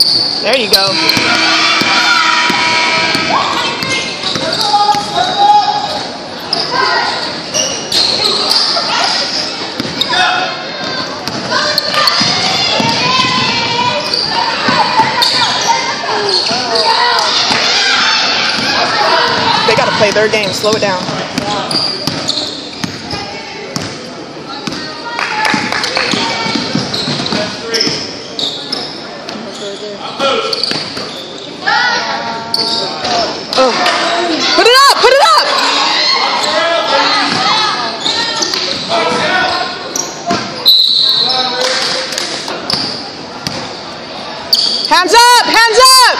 There you go. They gotta play their game. Slow it down. Oh. Put it up! Put it up! Hands up!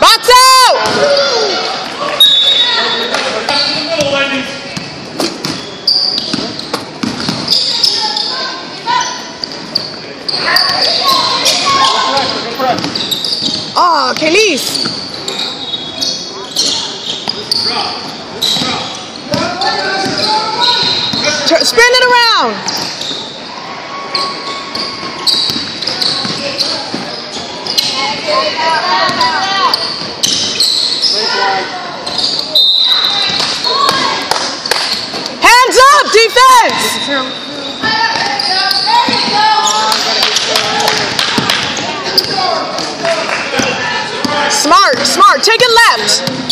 Box out! Oh, Kelis! Spin it around! Hands up, defense! Smart, smart. Take it left.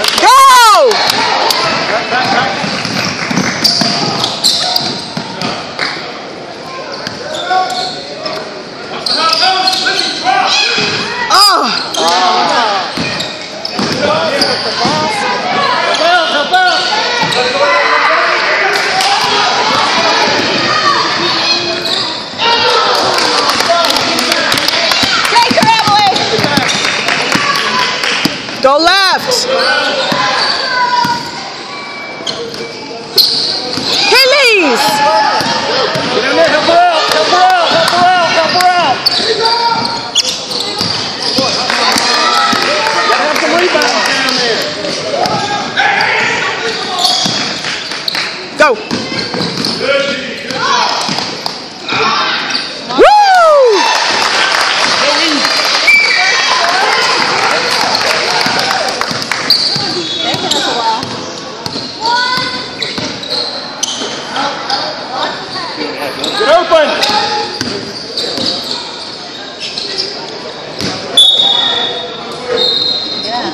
Go! Oh! Take her, Emily. Go left. Kelis! Get in there, help her out, help her out, help her out, help her out. Gotta have some rebounds down there. Go. Woo! Taking us a while. Get open. Yeah.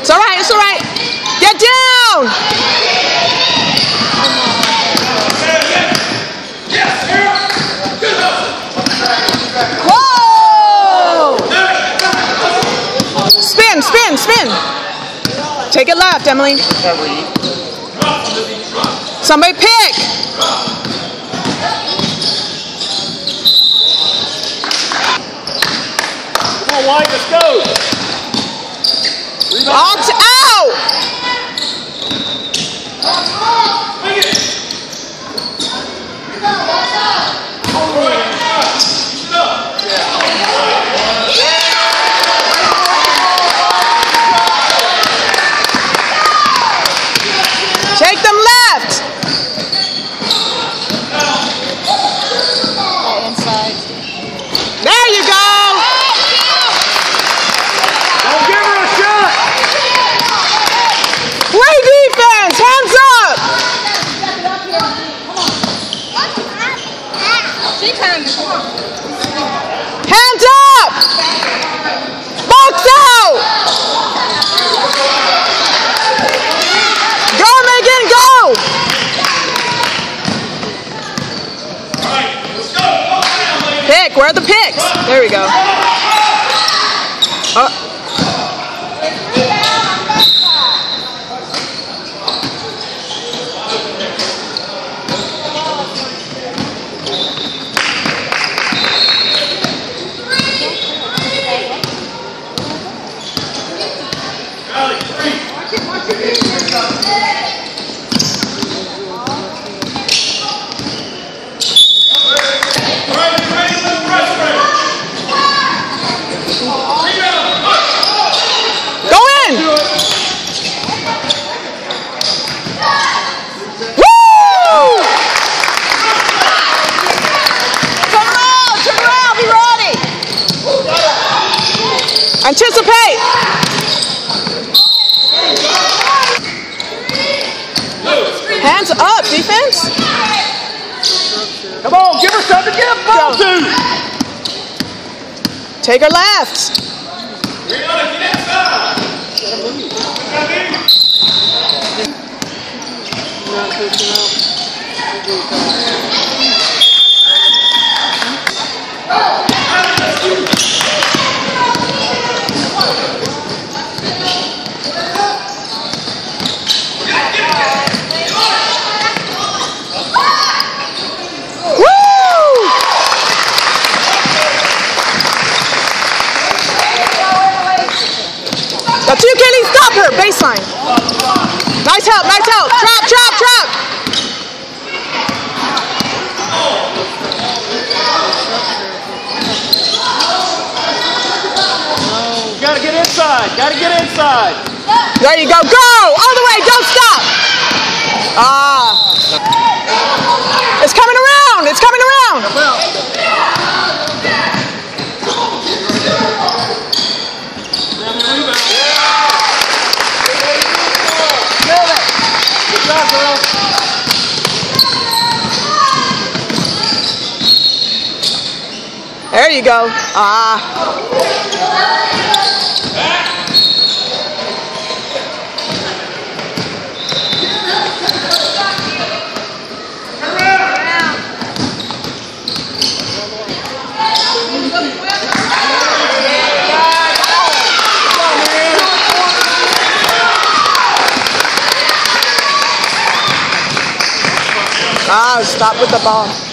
It's all right, it's all right. Get down! Whoa! Spin, spin, spin. Take it left, Emily. Somebody pick. Come on, White, let's go. Opt out! Take them left! Inside. There you go! Don't give her a shot. Play defense! Hands up! She can. Come on. Hands up! Box out! Go, Megan, go! Pick, where are the picks? There we go. Uh, Go in! Woo! Turn around, turn around, be ready. Anticipate! Hands up, defense. Come on, give her something to give ball to. Take her left. Woo! That's you, Kelly. Baseline. Nice help. Nice help. Trap, trap, trap. Gotta get inside. Gotta get inside. There you go. Go! All the way. Don't stop. Ah. It's coming around. It's coming around. There you go. Ah. Ah, stop with the ball.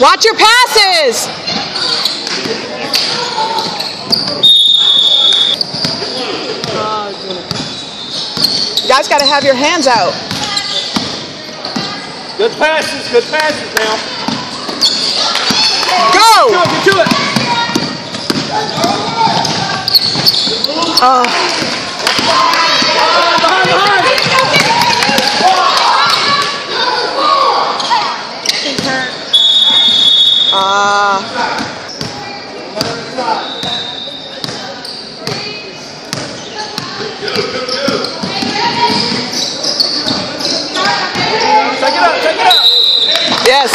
Watch your passes. You guys got to have your hands out. Good passes, good passes now. Go! Go, get to it. Oh, Behind, behind. Check it out, check it out. Yes.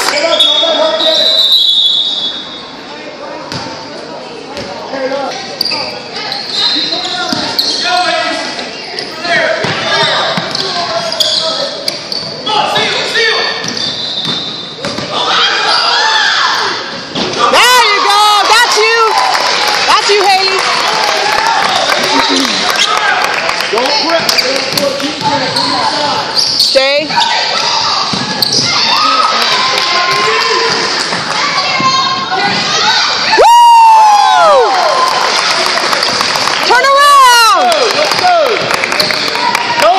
There you go. That's you. That's you, Haley. Don't quit. Stay. Woo! Turn around. Let's go. Go.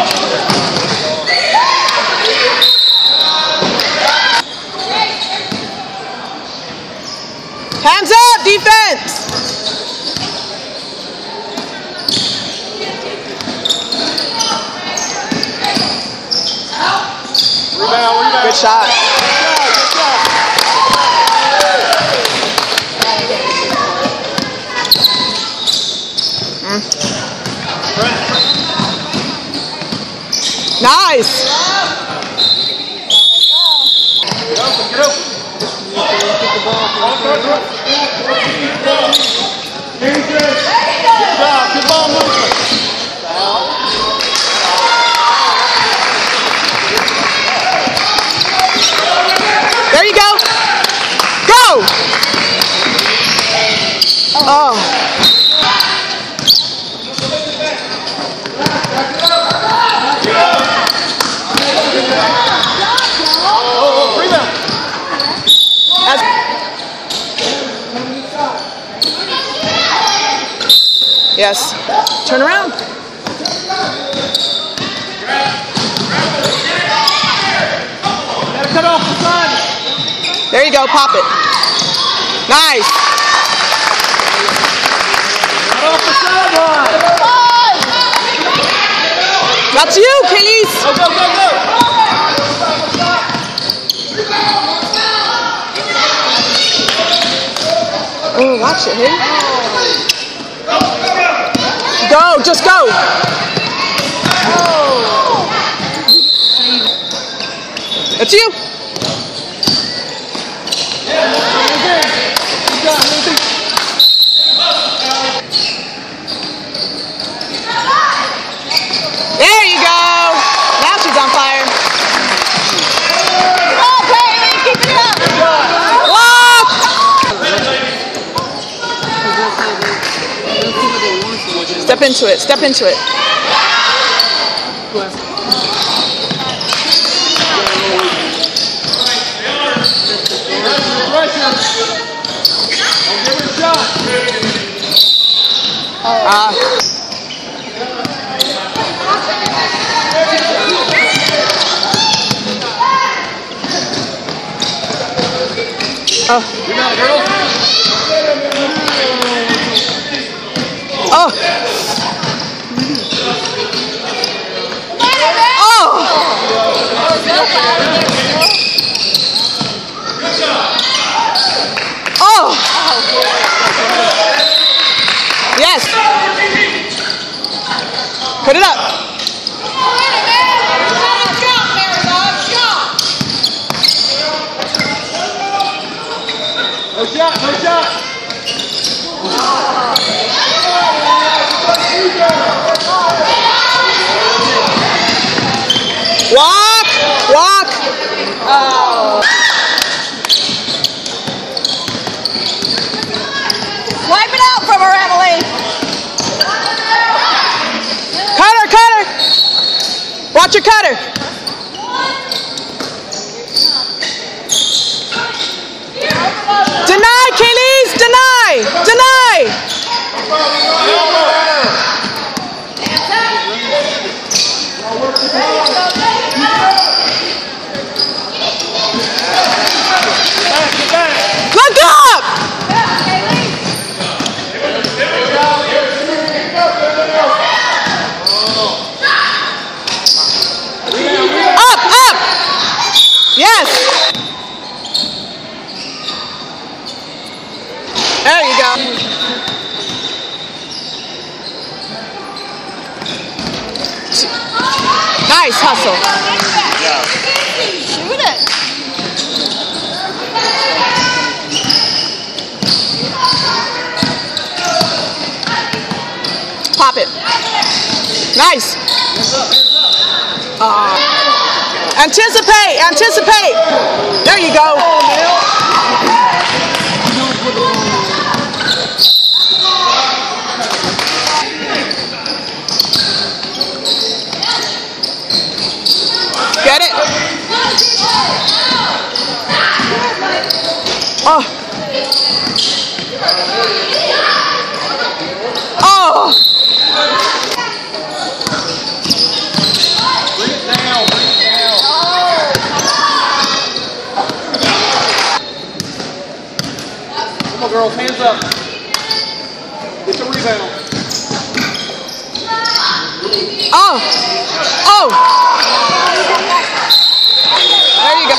Hands up, defense. Rebound, rebound. Good shot. Good job, good job. Nice. Get open, get it. Good job, good ball. There you go. Go. Oh. Oh, rebound. Yes. Turn around. Cut off the side. There you go. Pop it. Nice. Cut off the sideline. That's you, Keys. Go, go, go, go. Oh, watch it, hey. Go, just go. That's you. There you go. Now she's on fire. Come on, Bailey, keep it up. Walk. Step into it. Step into it. Pressure. Don't give her a shot. Ah. Oh. Oh. Oh. Put it up. No shot, no shot. Walk. Walk. From her, Emily. Cutter, cutter. Watch your cutter. Deny, Kaylee's. Deny. Deny. Back, get back. Look up. Up, up. Yes. There you go. Nice hustle. Shoot it. Pop it. Nice. Uh, anticipate, anticipate. There you go. Get it? Oh. Oh. Bring it down, bring it down. Oh. Oh. Come on, girls, hands up. Get the rebound. Oh. Oh. There you go.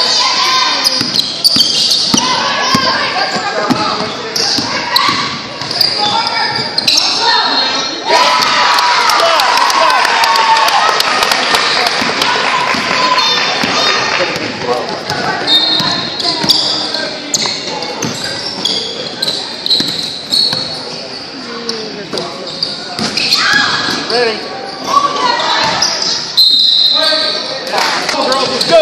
Ready. Come on, girls, let's go.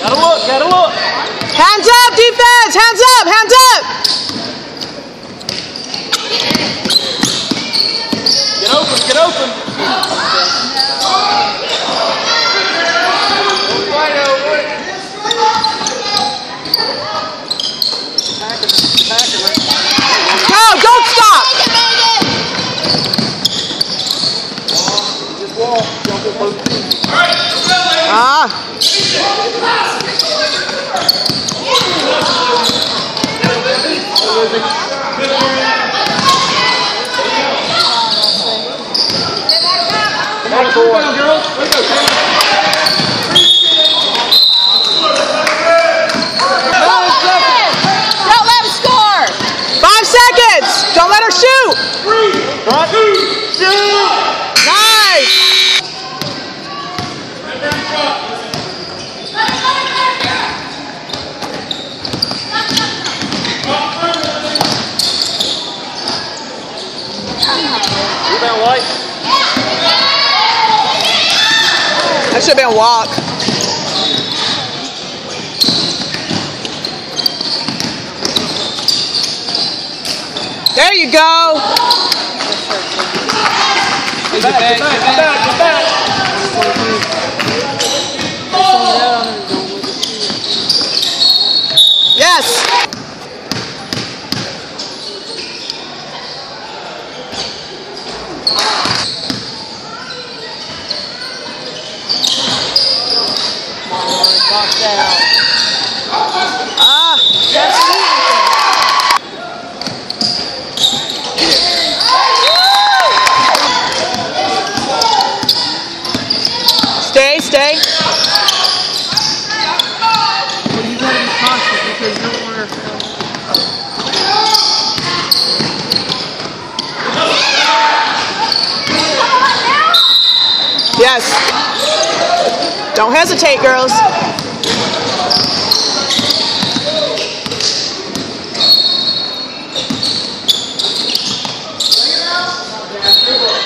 Gotta look, gotta look. Hands up, defense! Hands up! Hands up! Get open, get open. Right over it. Packing, packing it. Go! Don't stop! Just walk. Don't get both feet. Ah. Down, girls. Let's go, Sam. Don't let him score! Five seconds! Don't let her shoot! Right. Shoot. Nice! That should have been a walk. There you go. Get back, get back, get back. Yes. Box out. Ah. Stay, stay. Well, you gotta be cautious because you don't want her. Yes. Don't hesitate, girls.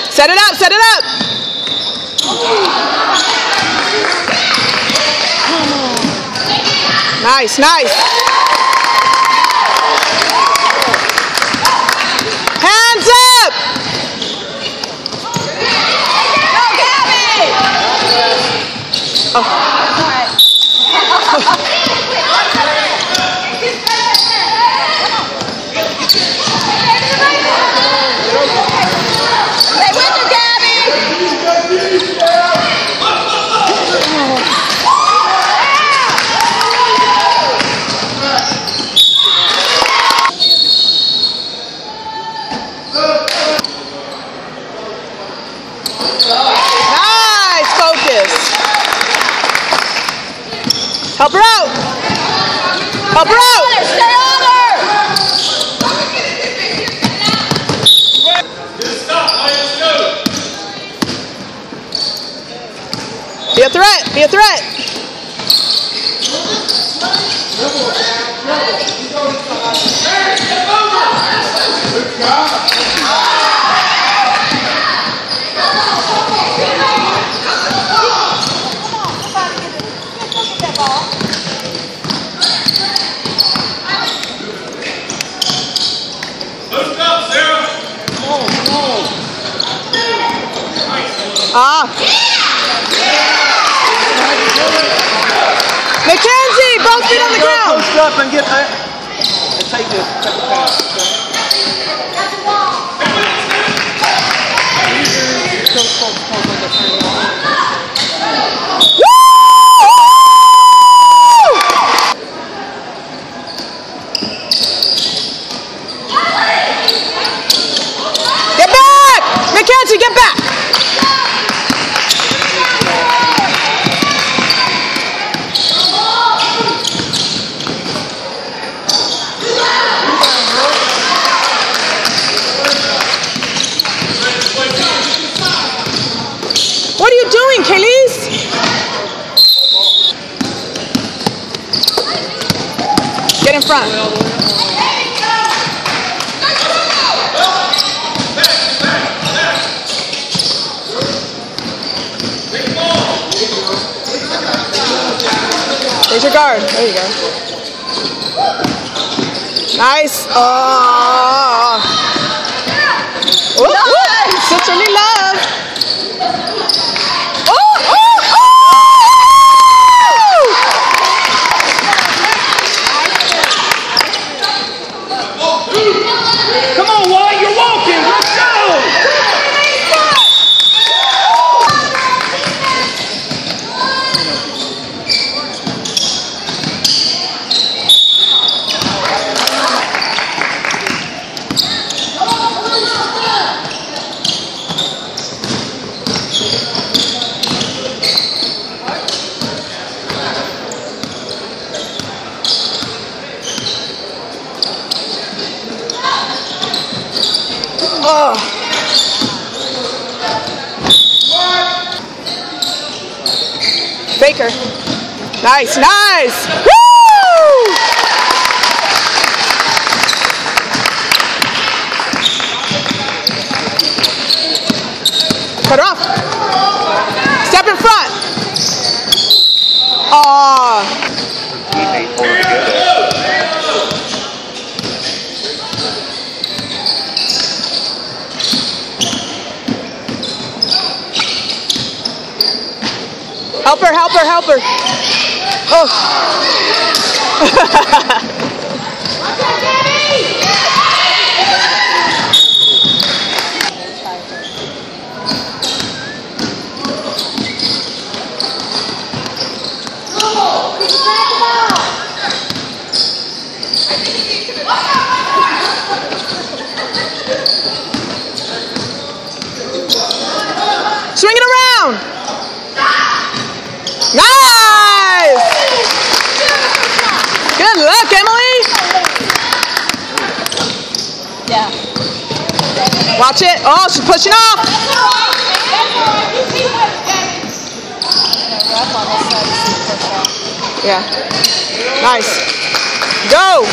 Set it up, set it up. Nice, nice. Hands up! Go, Gabby! Stay with her, Gabby! Nice focus. Help her out. Help her out. Stay on her! Be a threat. Be a threat. Ah. Mackenzie, both feet on the Go ground. post up and get that. And take this. Take the pass. Get back! Mackenzie, get back! Front. There's your guard. There you go. Nice. Oh. Whoop, whoop. Sisterly love. Oh, oh, oh! Come on, White, you're walking. Let's go. Baker. Nice, nice. Woo! Cut off. Step in front. Aw. Help her, help her, help her. Oh. Swing it around. Nice. Good luck, Emily. Yeah. Watch it. Oh, she's pushing off. Yeah. Nice. Go.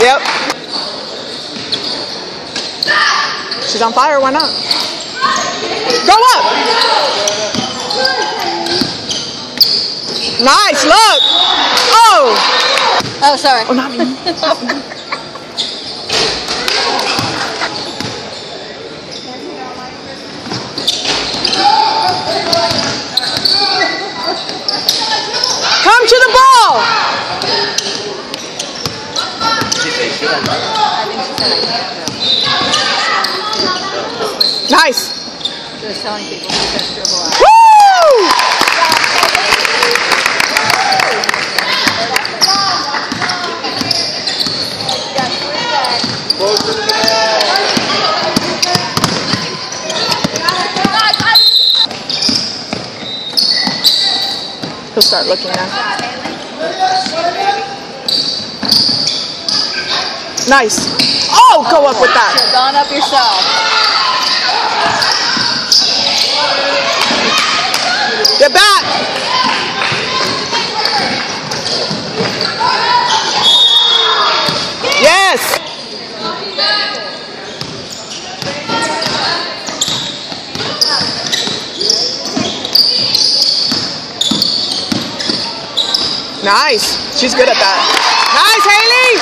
Yep. She's on fire, why not? Go up! Nice, look! Oh! Oh, sorry. Oh, not me. Come to the ball! Telling people to just dribble out. Woo! He'll start looking now. Nice. Oh, go up with that. Gone up yourself. Get back. Yes. Nice. She's good at that. Nice, Haley.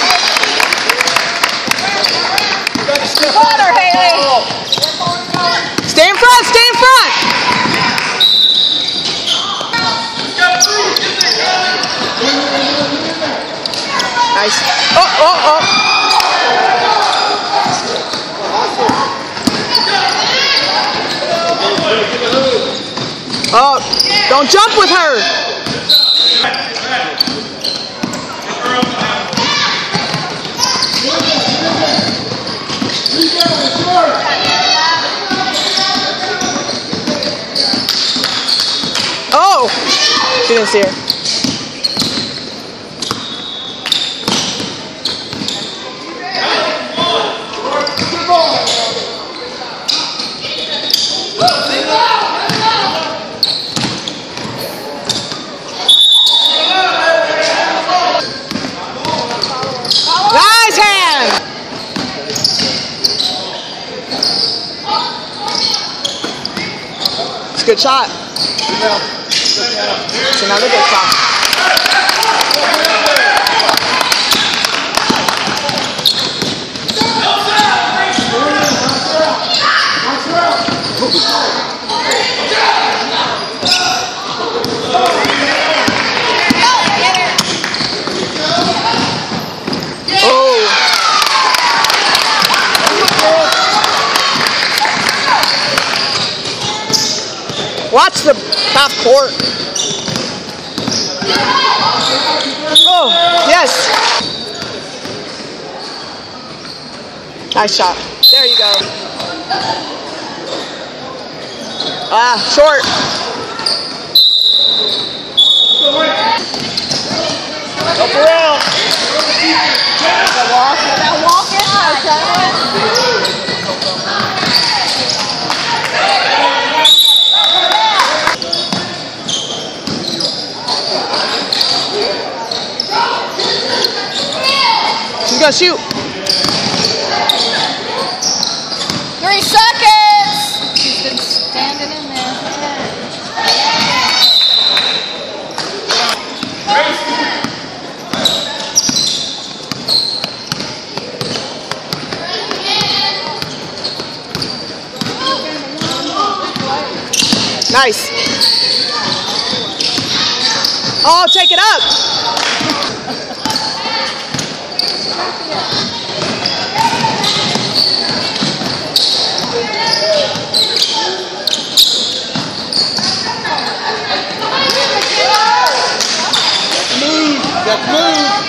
Water, Haley. Stay in front. Stay in front. Nice. Oh, oh, oh. Oh, don't jump with her. this a good shot. Yeah. It's another good shot. Oh. Watch the half court. Oh, yes. Nice shot. There you go. Ah, short. Up around. That walk in, okay? She's gonna shoot. Three seconds. She's been standing in there. Nice. Oh, take it up. Got move.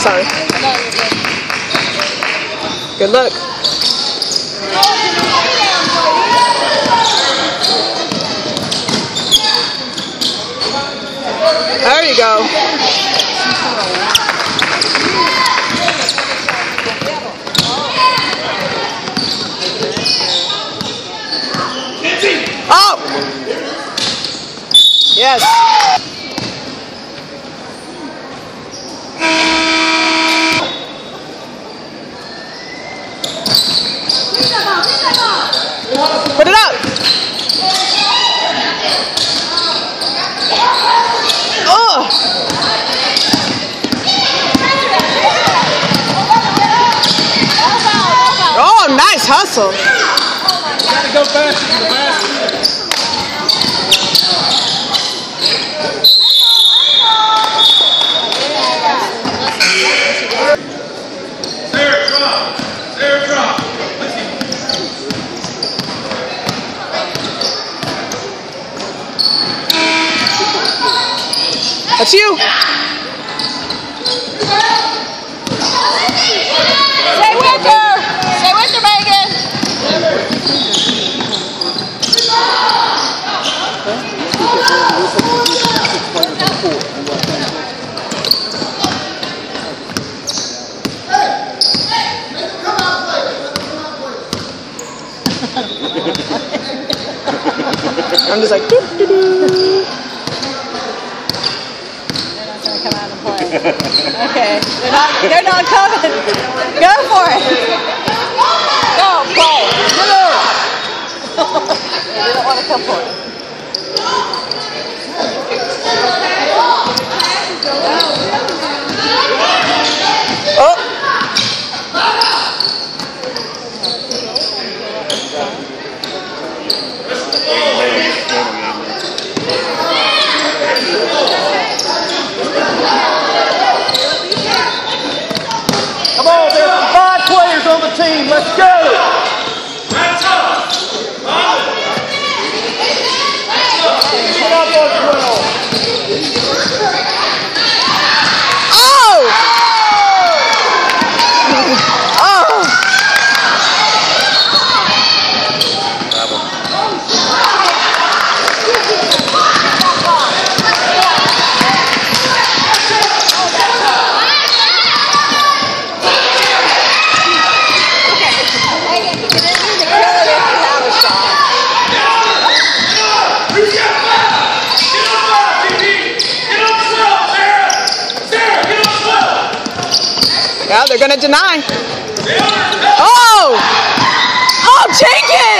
Sorry. Good luck. There you go. Oh! Yes. Put it up. Oh! Oh, nice hustle. Gotta go faster to the basket. Sarah, drop. Sarah, drop. Let's see. That's you. Stay with her. Stay with her, Megan. I'm just like, doop, doop, doop. They're not gonna come out and play. Okay, they're not. They're not coming. Go for it. Go, play. they don't want to come for it. Oh, Come on, there's five players on the team. Let's go. They're going to deny. Oh! Oh, Jenkins!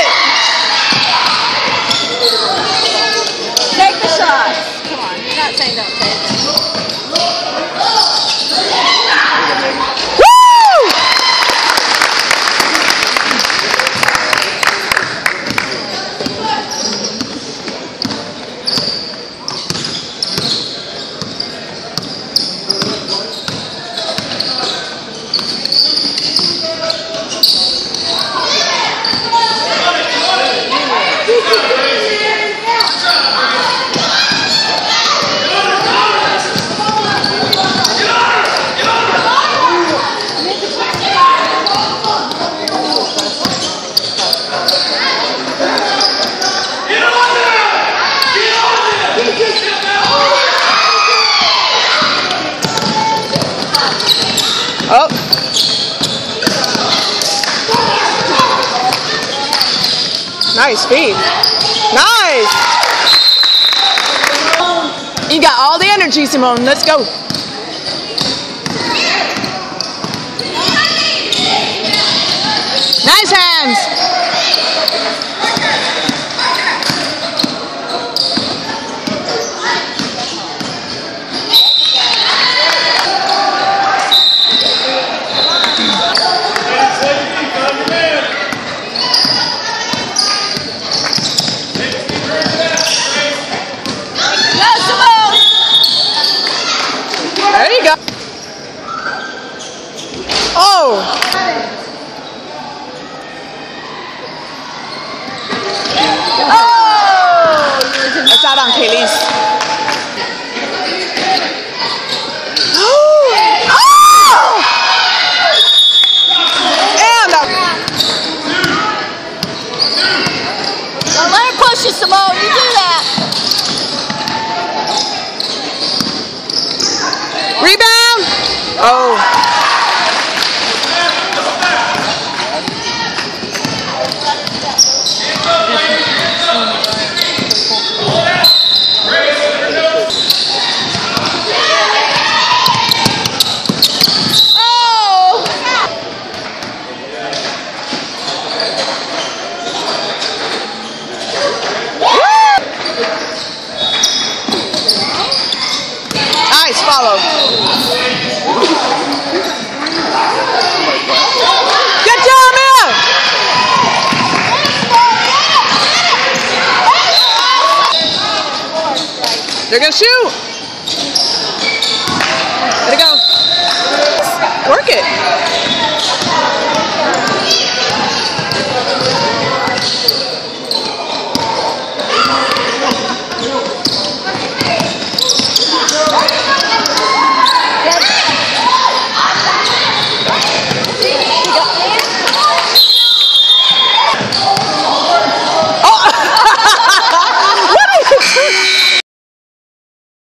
Let's go.